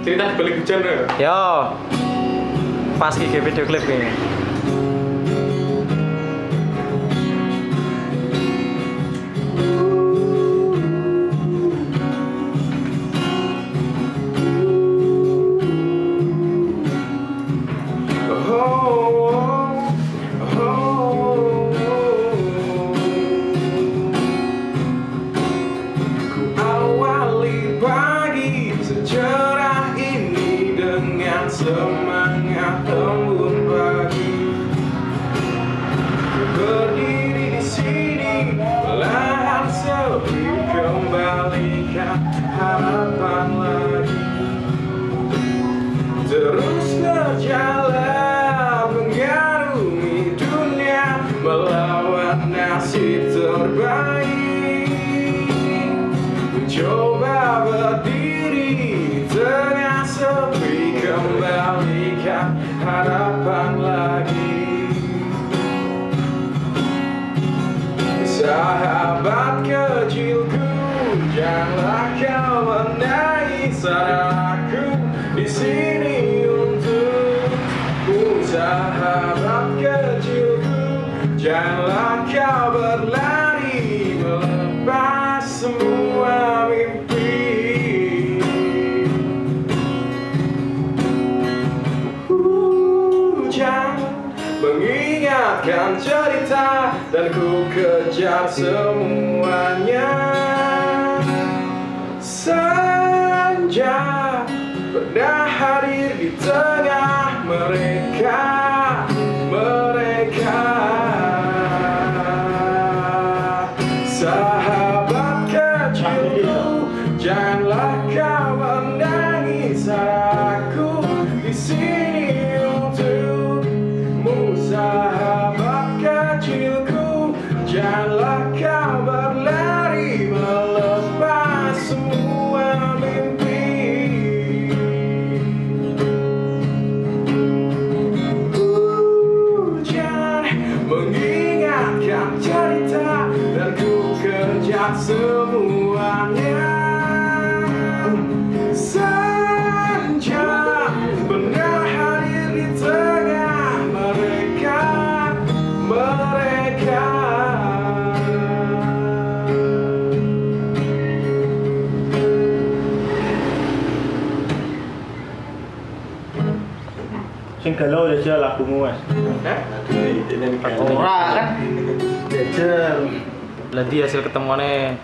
cerita balik hujan ya Yo. Pas video klip ini. Semangat embun pagi. Berdiri di sini perlahan sepi kembalikan harapan lagi. Terus berjalan mengarungi dunia melawan nasib terbaik. Mencoba berdiri harapan lagi. Sahabat kecilku, janganlah kau menangis aku di sini untukmu. Sahabat kecilku, janganlah kau berlari melepas mengingatkan cerita dan ku kejar semuanya. Senja pernah hadir di tengah mereka Mereka. Sahabat kecilku Janganlah kau Hujan Sing galau aja lagumu mas. Hah? Ora kan. Jajal. Lagi hasil ketemuannya